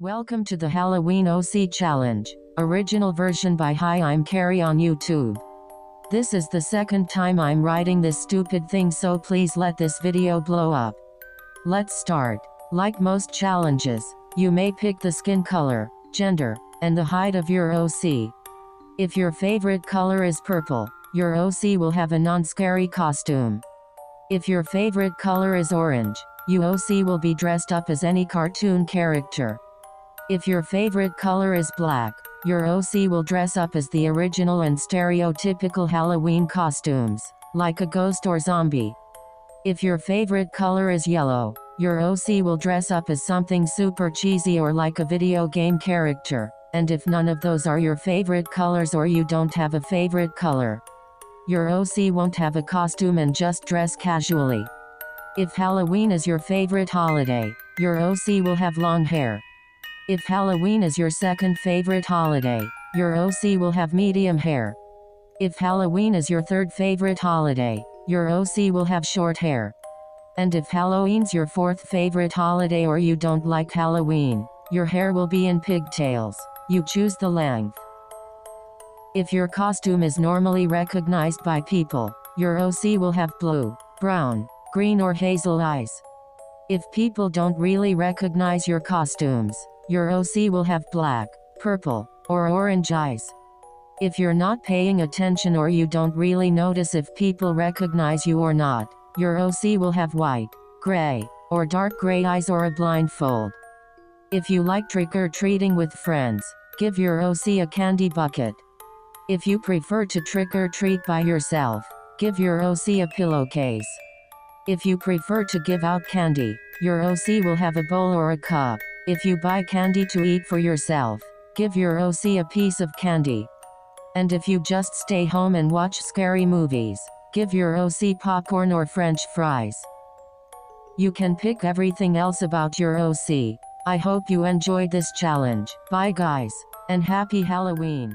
Welcome to the Halloween OC Challenge. Original version by Hi I'm Carrie on YouTube. This is the second time I'm writing this stupid thing so please let this video blow up. Let's start. Like most challenges, you may pick the skin color, gender, and the height of your OC. If your favorite color is purple, your OC will have a non-scary costume. If your favorite color is orange, your OC will be dressed up as any cartoon character. If your favorite color is black, your OC will dress up as the original and stereotypical Halloween costumes, like a ghost or zombie. If your favorite color is yellow, your OC will dress up as something super cheesy or like a video game character. And if none of those are your favorite colors or you don't have a favorite color, your OC won't have a costume and just dress casually. If Halloween is your favorite holiday, your OC will have long hair. If Halloween is your second favorite holiday, your OC will have medium hair. If Halloween is your third favorite holiday, your OC will have short hair. And if Halloween's your fourth favorite holiday or you don't like Halloween, your hair will be in pigtails. You choose the length. If your costume is normally recognized by people, your OC will have blue, brown, green or hazel eyes. If people don't really recognize your costumes, your OC will have black, purple, or orange eyes. If you're not paying attention or you don't really notice if people recognize you or not, your OC will have white, gray, or dark gray eyes or a blindfold. If you like trick-or-treating with friends, give your OC a candy bucket. If you prefer to trick-or-treat by yourself, give your OC a pillowcase. If you prefer to give out candy, your OC will have a bowl or a cup. If you buy candy to eat for yourself, give your OC a piece of candy. And if you just stay home and watch scary movies, give your OC popcorn or french fries. You can pick everything else about your OC. I hope you enjoyed this challenge. Bye guys, and happy Halloween.